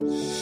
you